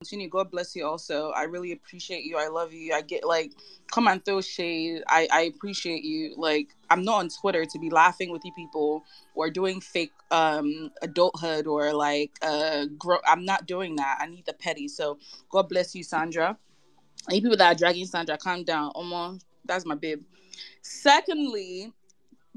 continue. God bless you also. I really appreciate you. I love you. I get like come on throw shade. I, I appreciate you. Like I'm not on Twitter to be laughing with you people or doing fake um adulthood or like uh grow I'm not doing that. I need the petty. So God bless you, Sandra. Any people that are dragging Sandra, calm down. Omo, that's my bib. Secondly,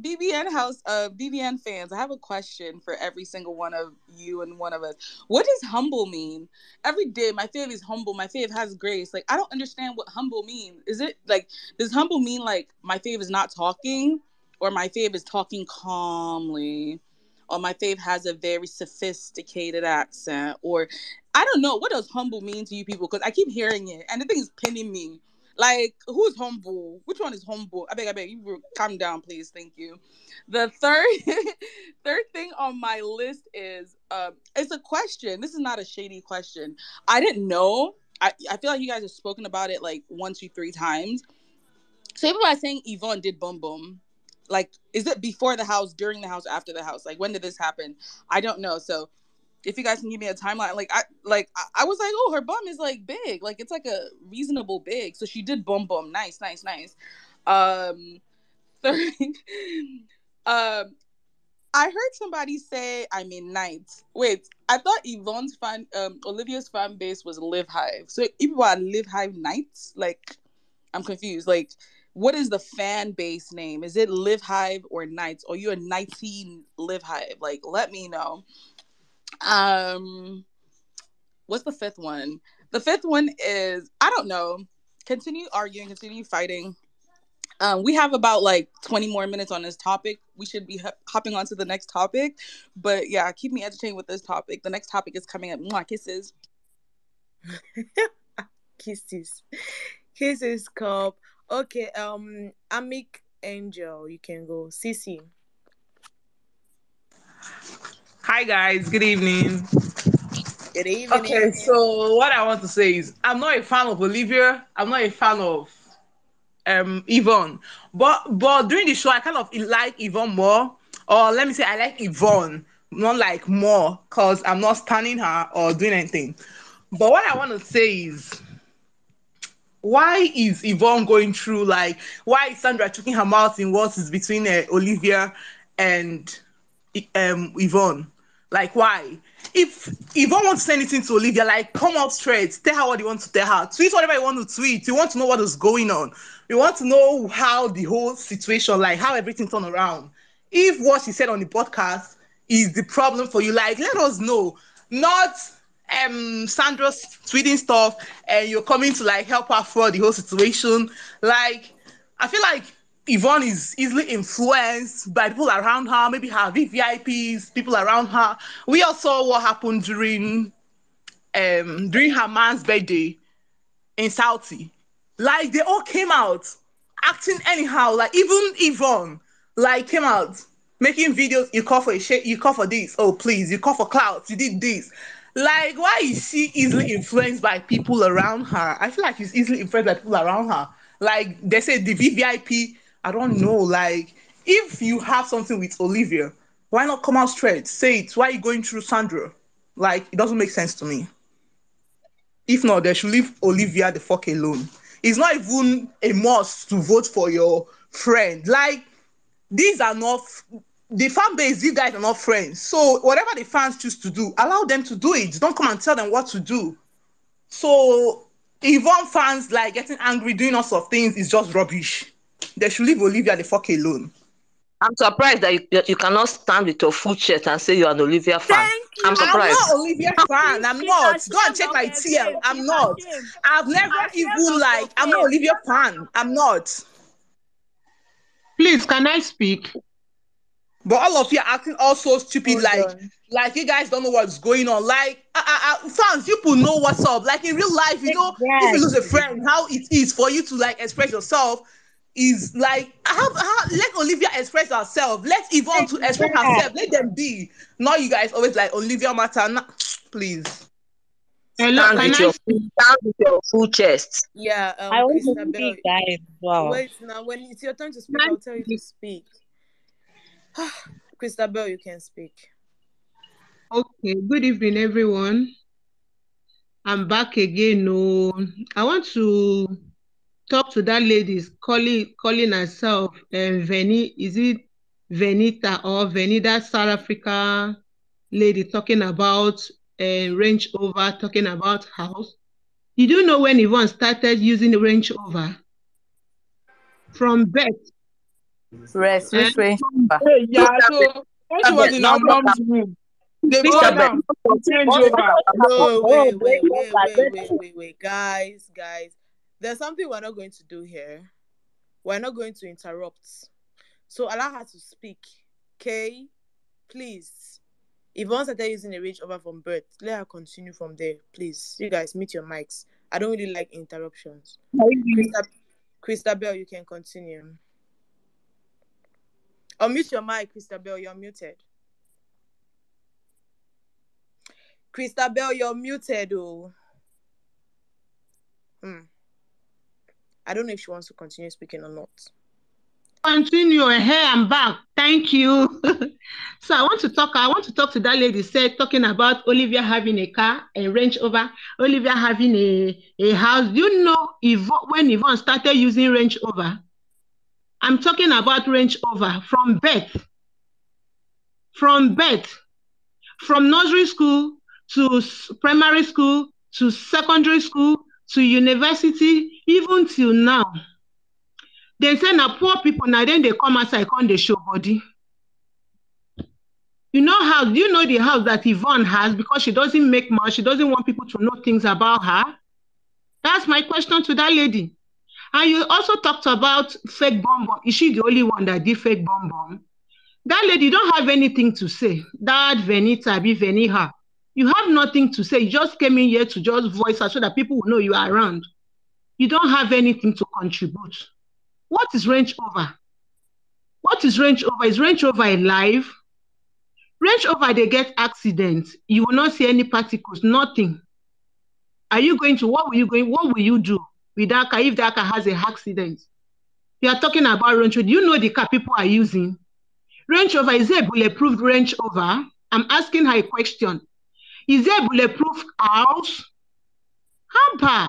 BBN house uh BBN fans, I have a question for every single one of you and one of us. What does humble mean? Every day my fave is humble, my fave has grace. Like I don't understand what humble means. Is it like does humble mean like my fave is not talking or my fave is talking calmly? Or my fave has a very sophisticated accent, or I don't know what does humble mean to you people because I keep hearing it and the thing is pinning me. Like, who's humble? Which one is humble? I beg, I beg you calm down, please. Thank you. The third third thing on my list is um, it's a question. This is not a shady question. I didn't know. I, I feel like you guys have spoken about it like one, two, three times. So people are saying Yvonne did boom boom, like is it before the house, during the house, after the house? Like when did this happen? I don't know. So if you guys can give me a timeline, like I like I, was like, oh, her bum is like big, like it's like a reasonable big. So she did bum bum, nice, nice, nice. Um, third, um, I heard somebody say I mean, a knight. Wait, I thought Yvonne's fan, um, Olivia's fan base was Live Hive. So people are Live Hive Nights. Like, I'm confused. Like, what is the fan base name? Is it Live Hive or Nights? Or you a Knighty Live Hive? Like, let me know. Um, what's the fifth one? The fifth one is I don't know. Continue arguing, continue fighting. Um, we have about like 20 more minutes on this topic. We should be hopping on to the next topic. But yeah, keep me entertained with this topic. The next topic is coming up. Mwah, kisses. kisses. Kisses, cup. Okay, um, Amic Angel, you can go. Cece. Hi guys, good evening. Good evening. Okay, so what I want to say is I'm not a fan of Olivia. I'm not a fan of um Yvonne. But but during the show I kind of like Yvonne more. Or let me say I like Yvonne, not like more, because I'm not standing her or doing anything. But what I want to say is why is Yvonne going through like why is Sandra choking her mouth in what is between uh, Olivia and um Yvonne? Like, why? If Yvonne wants to say anything to Olivia, like, come out straight, tell her what you want to tell her. Tweet whatever you want to tweet. You want to know what is going on. You want to know how the whole situation, like, how everything turned around. If what she said on the podcast is the problem for you, like, let us know. Not um Sandra's tweeting stuff and you're coming to like help her for the whole situation. Like, I feel like Yvonne is easily influenced by people around her, maybe her VVIPs, people around her. We all saw what happened during um during her man's birthday in Saudi. Like they all came out acting anyhow. Like even Yvonne, like came out making videos. You call for a shit. You call for this. Oh please, you call for clouds. You did this. Like why is she easily influenced by people around her? I feel like she's easily influenced by people around her. Like they say the VVIP I don't mm-hmm. know. Like, if you have something with Olivia, why not come out straight? Say it. Why are you going through Sandra? Like, it doesn't make sense to me. If not, they should leave Olivia the fuck alone. It's not even a must to vote for your friend. Like, these are not the fan base, you guys are not friends. So whatever the fans choose to do, allow them to do it. Don't come and tell them what to do. So Yvonne fans like getting angry, doing all sorts of things is just rubbish. They should leave Olivia the fuck alone. I'm surprised that you, that you cannot stand with your full chest and say you're an Olivia fan. Thank you. I'm surprised. I'm not Olivia fan. I'm not. Go and check my TL. I'm not. I've never even like. I'm not Olivia fan. I'm not. Please, can I speak? But all of you are acting all so stupid. Hold like, on. like you guys don't know what's going on. Like, uh, uh, uh, fans, people know what's up. Like in real life, you know, if you lose a friend, how it is for you to like express yourself is like how, how let Olivia express herself. Let Yvonne to express herself. Let them be. Not you guys always like Olivia matter. Nah, please. Hello, Stand with, I your, stand with your full chest. Yeah, um, I want to speak, guys. Wow. Wait, now when it's your turn to speak, I'll tell you to speak. Christabel, you can speak. Okay, good evening, everyone. I'm back again. No, I want to talk to that lady calling calling herself um, Veni. Is it Venita or Venida South Africa lady talking about uh, Range Rover, talking about house? Did you know when Yvonne started using the Range Rover? From birth. Rest, which way? Hey, yeah, so when she was in her mom's room, they go Mr. down, change over. No, wait, wait, wait, wait, Wait, wait, wait, wait, wait, guys, guys. There's something we're not going to do here. We're not going to interrupt. So allow her to speak. Okay, please. If once Yvonne started using a reach over from birth. Let her continue from there, please. You guys mute your mics. I don't really like interruptions. Christa, Christabel, you can continue. Unmute your mic, Christabel. You're muted. Christabel, you're muted. Oh. Hmm. I don't know if she wants to continue speaking or not. Continue. Hey, I'm back. Thank you. so I want to talk. I want to talk to that lady. Said talking about Olivia having a car, a Range Rover. Olivia having a a house. You know Yvonne, when Yvonne started using Range Rover? I'm talking about Range Rover from birth. From birth, from nursery school to primary school to secondary school to university, even till now. They say na poor people now then they come outside come they show body. You know how do you know the house that Yvonne has because she doesn't make much, she doesn't want people to know things about her. That's my question to that lady. And you also talked about fake bomb bomb. Is she the only one that did fake bomb bomb? That lady don't have anything to say. That Venita be Veniha. You have nothing to say. You just came in here to just voice her so that people will know you are around. You don't have anything to contribute. What is Range Rover? What is Range Rover? Is Range Rover alive? Range Rover, they get accidents. You will not see any particles, nothing. Are you going to, what will you going, what will you do with that car if that car has a accident? You are talking about Range Rover. You know the car people are using? Range Rover, is a bulletproof Range Rover? I'm asking her a question. Is there a bulletproof house? Hamper.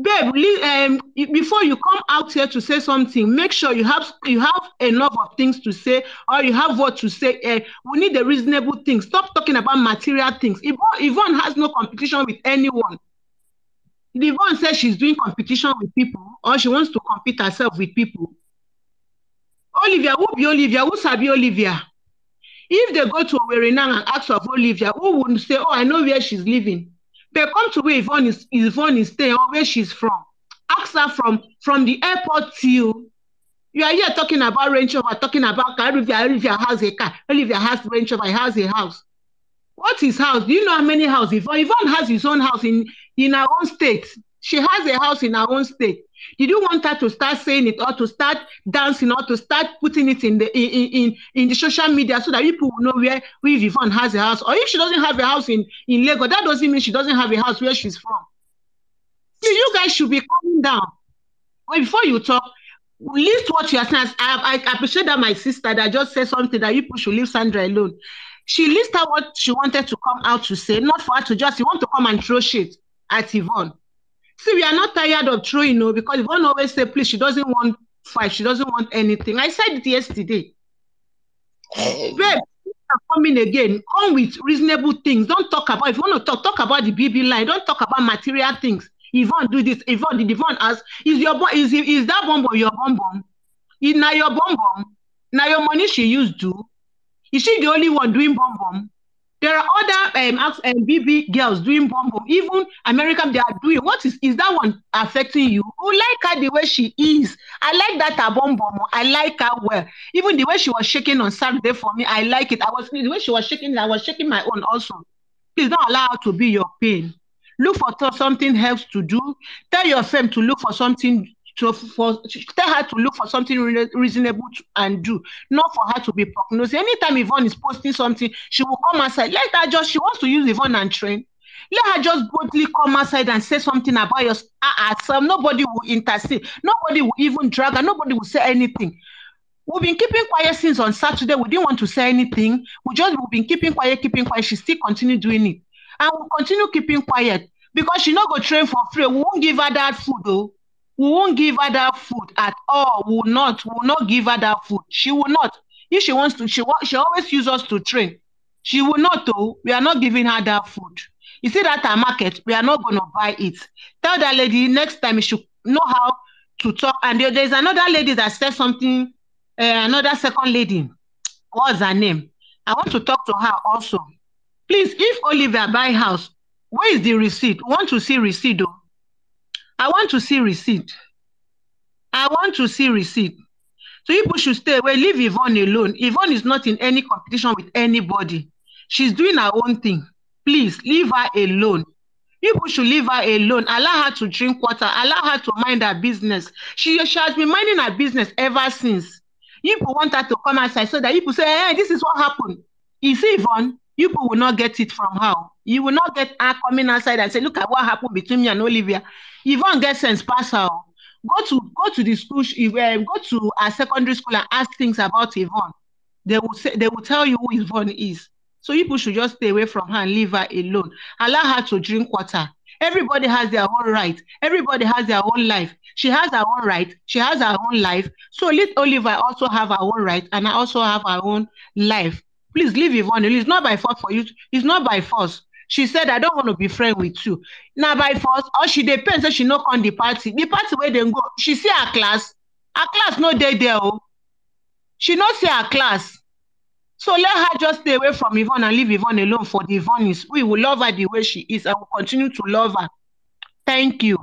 Babe, um, before you come out here to say something, make sure you have you have enough of things to say, or you have what to say. Uh, we need the reasonable things. Stop talking about material things. Yvonne, Yvonne has no competition with anyone. Yvonne says she's doing competition with people, or she wants to compete herself with people. Olivia, who be Olivia? Who sabi Olivia? If they go to Owerri and ask of Olivia, who would say, "Oh, I know where she's living"? They come to where Yvonne is, Yvonne is staying or where she's from. Ask her from from the airport to you. You are here talking about Range Rover, talking about car. Olivia, Olivia has a car. Olivia has Range Rover, has a house. What is house? Do you know how many houses? Yvonne, Yvonne has his own house in, in her own state. She has a house in her own state. Did you want her to start saying it or to start dancing or to start putting it in the in, in, in, the social media so that people will know where, where Yvonne has a house? Or if she doesn't have a house in, in Lagos, that doesn't mean she doesn't have a house where she's from. You, guys should be calming down. Wait, before you talk, list what you are saying. I, I appreciate that my sister that just said something that people should leave Sandra alone. She listed what she wanted to come out to say, not for her to just you want to come and throw shit at Yvonne. See, we are not tired of throwing, no, because Yvonne always say, please, she doesn't want fight, she doesn't want anything. I said it yesterday. Oh. Babe, you are coming again. Come with reasonable things. Don't talk about if you want to talk, talk about the BB line. Don't talk about material things. Yvonne do this. Yvonne did Yvonne ask, is your is is that bomb bomb your bomb bomb? Is now your bomb bomb? Now your money she used to. Is she the only one doing bomb bomb? There are other um, um, BB girls doing bomb. Even American, they are doing. What is is that one affecting you? You like her the way she is. I like that her. I like her well. Even the way she was shaking on Saturday for me, I like it. I was the way she was shaking. I was shaking my own also. Please don't allow her to be your pain. Look for something else to do. Tell your friend to look for something to for tell her to look for something re- reasonable to, and do, not for her to be prognosed. Anytime Yvonne is posting something, she will come outside. Let her just she wants to use Yvonne and train. Let her just boldly come outside and say something about your herself. Nobody will intercede. Nobody will even drag her. Nobody will say anything. We've been keeping quiet since on Saturday. We didn't want to say anything. We just we've been keeping quiet, keeping quiet. She still continue doing it. And we'll continue keeping quiet. because she no go train for free. We won't give her that food though. We won't give her that food at all. We will not. We will not give her that food. She will not. If she wants to, she she always use us to train. She will not though. We are not giving her that food. You see that our market, we are not going to buy it. Tell that lady next time she should know how to talk. And there- there's another lady that said something, uh, another second lady. What's her name? I want to talk to her also. Please, if Olivia buy house, where is the receipt? We want to see receipt though. I want to see receipt. I want to see receipt. So people should stay away. Leave Yvonne alone. Yvonne is not in any competition with anybody. She's doing her own thing. Please leave her alone. People should leave her alone. Allow her to drink water. Allow her to mind her business. She, she has been minding her business ever since. People want her to come outside so that people say, hey, this is what happened. You see, Yvonne, people will not get it from her. You will not get her coming outside and say, look at what happened between me and Olivia. Yvonne gets sense pass her. Go to go to the school, uh, go to a secondary school and ask things about Yvonne. They will say they will tell you who Yvonne is. So people should just stay away from her and leave her alone. Allow her to drink water. Everybody has their own right. Everybody has their own life. She has her own right. She has her own life. So let Oliver also have her own right, and I also have her own life. Please leave Yvonne. It's not by force for you. It's not by force. She said, I don't want to be friend with you. Now by force, or she depends that she no come the party. The party where they go, she see her class. Her class no dey there. Oh. She not see her class. So let her just stay away from Yvonne and leave Yvonne alone for the Yvonne is. We will love her the way she is and will continue to love her. Thank you.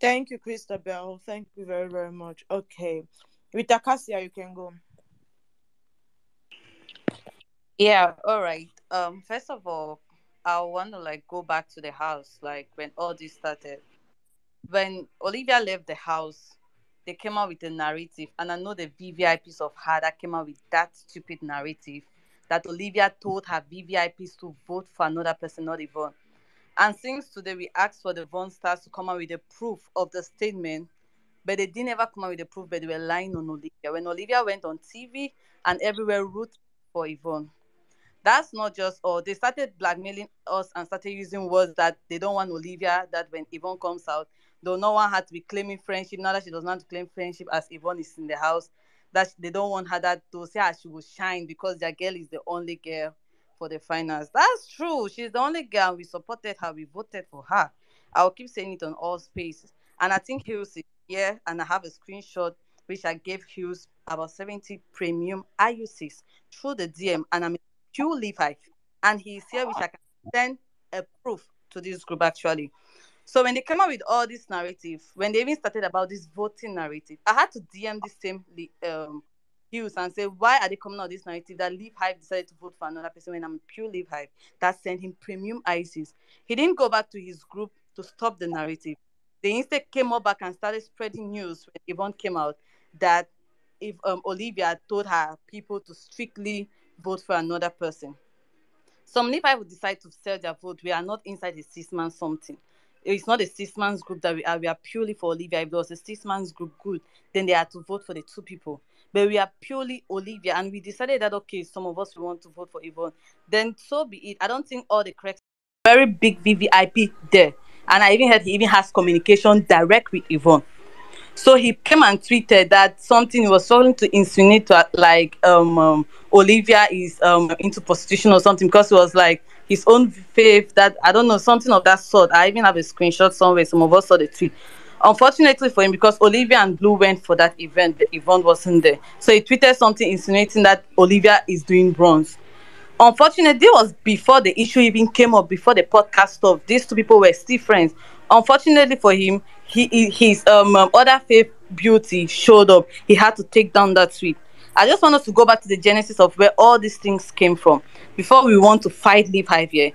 Thank you, Christabel. Thank you very, very much. Okay. With Acacia, you can go. Yeah, all right. Um, first of all, I want to like go back to the house, like when all this started. When Olivia left the house, they came out with a narrative, and I know the VVIPs of her that came out with that stupid narrative that Olivia told her VVIPs to vote for another person, not Yvonne. And since today we asked for the Von Stars to come out with the proof of the statement, but they didn't ever come out with the proof, but they were lying on Olivia. When Olivia went on TV and everywhere rooted for Yvonne. That's not just all. They started blackmailing us and started using words that they don't want Olivia, that when Yvonne comes out, though no one had to be claiming friendship, now that she does not claim friendship as Yvonne is in the house, that they don't want her that to say ah, she will shine because their girl is the only girl for the finals. That's true. She's the only girl. We supported her. We voted for her. I'll keep saying it on all spaces. And I think Hughes is here, and I have a screenshot which I gave Hughes about 70 premium IUCs through the DM, and I'm pure Levi. And he's here, which I can send a proof to this group actually. So when they came up with all this narrative, when they even started about this voting narrative, I had to DM the same um, Hughes and say, why are they coming out this narrative that Leave Hype decided to vote for another person when I'm pure Leave Hype that sent him premium ISIS? He didn't go back to his group to stop the narrative. They instead came up back and started spreading news when Yvonne came out that if um, Olivia told her people to strictly vote for another person. Some Levi would decide to sell their vote. We are not inside a six man something. It's not a six man's group that we are. We are purely for Olivia. If there was a six man's group, good, then they had to vote for the two people. But we are purely Olivia, and we decided that okay, some of us we want to vote for Yvonne. Then so be it. I don't think all the correct very big VVIP there. And I even heard he even has communication direct with Yvonne. So he came and tweeted that something he was trying to insinuate to, like um, um Olivia is um into prostitution or something because it was like his own faith that I don't know something of that sort. I even have a screenshot somewhere. Some of us saw the tweet. Unfortunately for him, because Olivia and Blue went for that event, the event wasn't there. So he tweeted something insinuating that Olivia is doing bronze. Unfortunately, this was before the issue even came up, before the podcast stuff. These two people were still friends. Unfortunately for him, he, his um, um other faith beauty showed up. He had to take down that tweet. I just want us to go back to the genesis of where all these things came from before we want to fight Hive here.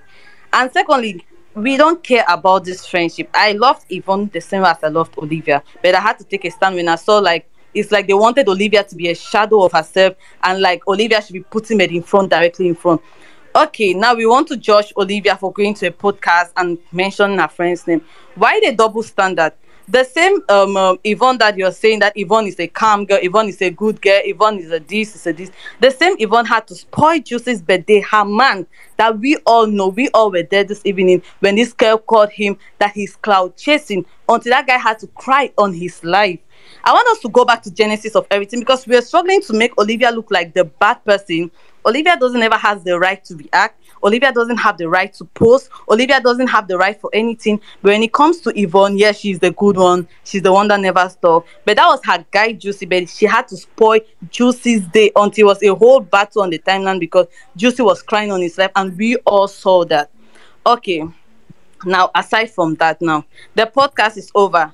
And secondly, we don't care about this friendship. I loved Yvonne the same as I loved Olivia, but I had to take a stand when I saw like it's like they wanted Olivia to be a shadow of herself, and like Olivia should be putting it in front, directly in front. Okay, now we want to judge Olivia for going to a podcast and mentioning her friend's name. Why the double standard? the same um, um Yvonne that you're saying that Yvonne is a calm girl, Yvonne is a good girl, Yvonne is a this, is a this. The same Yvonne had to spoil Juicy's birthday. Her man that we all know, we all were there this evening when this girl called him that he's cloud chasing until that guy had to cry on his life. I want us to go back to genesis of everything because we are struggling to make Olivia look like the bad person. Olivia doesn't ever has the right to react. Olivia doesn't have the right to post. Olivia doesn't have the right for anything. But when it comes to Yvonne, yes, she's the good one. She's the one that never stopped. But that was her guy, Juicy. But she had to spoil Juicy's day until it was a whole battle on the timeline because Juicy was crying on his life, and we all saw that. Okay. Now, aside from that, now the podcast is over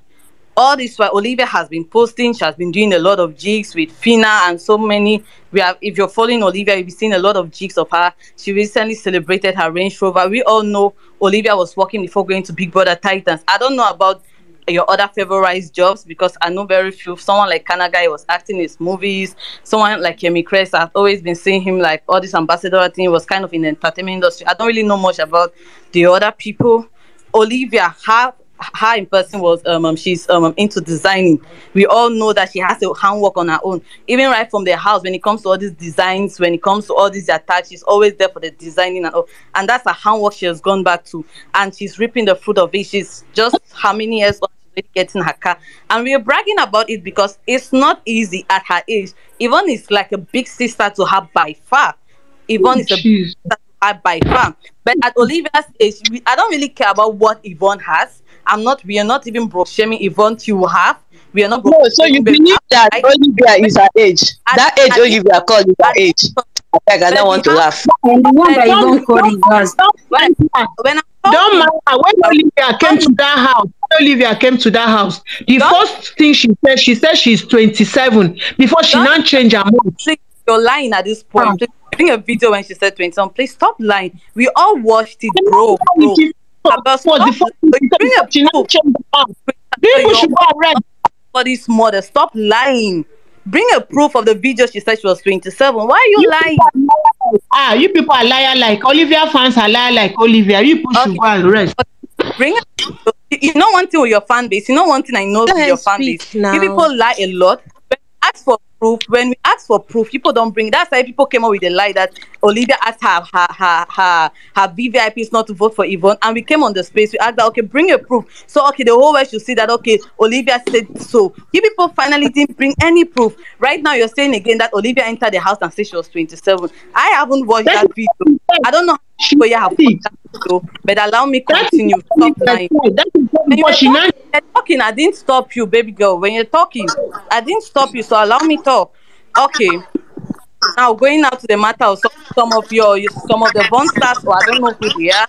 all this while Olivia has been posting, she has been doing a lot of jigs with Fina and so many. We have, if you're following Olivia, you've seen a lot of jigs of her. She recently celebrated her Range Rover. We all know Olivia was working before going to Big Brother Titans. I don't know about your other favorite jobs because I know very few. Someone like Kanagai was acting in his movies. Someone like Yemi Cregx, I've always been seeing him like all this ambassador thing was kind of in the entertainment industry. I don't really know much about the other people. Olivia, her her in person was um, um she's um, into designing. We all know that she has to handwork on her own. Even right from the house, when it comes to all these designs, when it comes to all these attacks, she's always there for the designing and all. And that's a handwork she has gone back to, and she's reaping the fruit of it. She's just how many years old getting her car, and we're bragging about it because it's not easy at her age. Yvonne is like a big sister to her by far. Yvonne is a big sister to by far. But at Olivia's age, we, I don't really care about what Yvonne has I'm not. We are not even broke shaming Yvonne you have. We are not. No, so you believe that I, Olivia is her age. I, that age I, Olivia called is her age. I beg, I don't want to laugh. And the one that Yvonne called is hers. When, when don't matter when Olivia came to that house. Olivia came to that house. The first thing she said, she said she's 27 before she now change her mind. You're lying at this point. Ah. Please bring a video when she said 27. Please stop lying. We all watched it, bro. bro about was the first bring a proof. People should go arrest. Body's mother, stop lying. Bring a proof of the video she said she was 27. Why are you, you lying? Ah, you people are liar like Olivia fans are liar like Olivia. You people okay. should go and rest. Bring a, you know one thing with your fan base. You know one thing I know with your fan base. Now. You people lie a lot. Ask for proof. When we ask for proof, people don't bring. That's why people came up with the lie that Olivia asked her her her her, her VVIPs not to vote for Yvonne, and we came on the space. We asked that okay, bring a proof. So okay, the whole world should see that okay, Olivia said so. You people finally didn't bring any proof. Right now, you're saying again that Olivia entered the house and said she was 27. I haven't watched that video. I don't know you have watched but allow me continue. Stop lying. When you're talking, talking, I didn't stop you, baby girl. When you're talking, I didn't stop you, so allow me talk. Okay. Now going out to the matter of some, some of your some of the Von stars, or I don't know who they are.